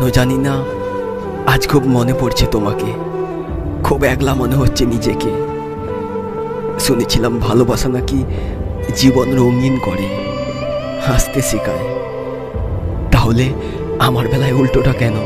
কেন জানি না। আজ খুব মনে পড়ছে তোমাকে। খুব একলা মনে হচ্ছে নিজেকে। শুনেছিলাম ভালোবাসা নাকি জীবন রঙিন করে, হাসতে শেখায়। তাহলে আমার বেলায় উল্টোটা কেন?